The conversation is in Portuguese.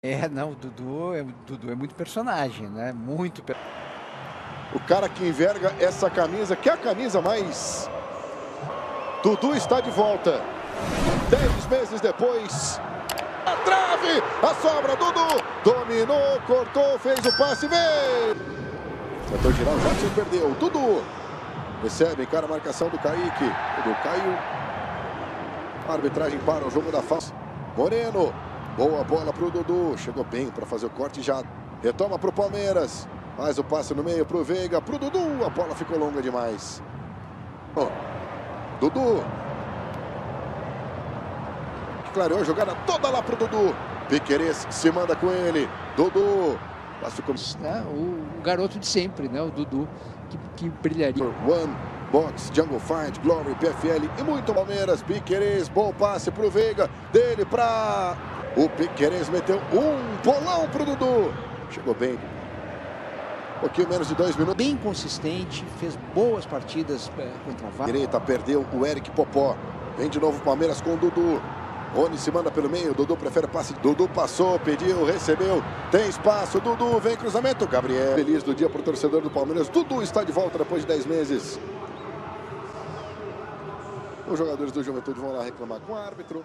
É, não, o Dudu é, Dudu é muito personagem, né? Muito. O cara que enverga essa camisa, que é a camisa mais. Dudu está de volta. Dez meses depois. A trave! A sobra, Dudu! Dominou, cortou, fez o passe, vem! Tentou girar, o Jadson perdeu. Dudu! Recebe, cara a marcação do Kaique. Dudu caiu. Arbitragem para o jogo da face. Moreno. Boa bola para o Dudu. Chegou bem para fazer o corte já. Retoma para o Palmeiras. Faz o passe no meio para o Veiga. Para o Dudu. A bola ficou longa demais. Oh. Dudu. Clareou a jogada toda lá para o Dudu. Piqueires se manda com ele. Dudu. Ficou... É, o, garoto de sempre, né? O Dudu, que, que brilharia. One. Box, Jungle Fight, Glory, PFL e muito Palmeiras. Piqueires, bom passe para o Veiga. Dele para o Piqueires meteu um bolão pro Dudu. Chegou bem. Um pouquinho menos de dois minutos. Bem consistente, fez boas partidas é, contra a VAR. Direita, perdeu o Eric Popó. Vem de novo o Palmeiras com o Dudu. Rony se manda pelo meio, Dudu prefere passe. Dudu passou, pediu, recebeu. Tem espaço, Dudu vem cruzamento. Gabriel. Feliz do dia para o torcedor do Palmeiras. Dudu está de volta depois de 10 meses. Os jogadores do Juventude vão lá reclamar com o árbitro.